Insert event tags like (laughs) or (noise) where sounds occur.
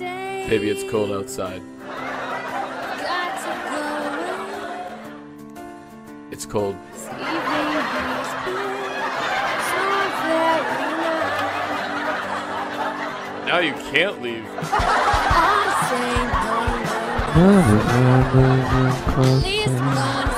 Maybe. Baby, it's cold outside. It's cold. Now you can't leave. (laughs)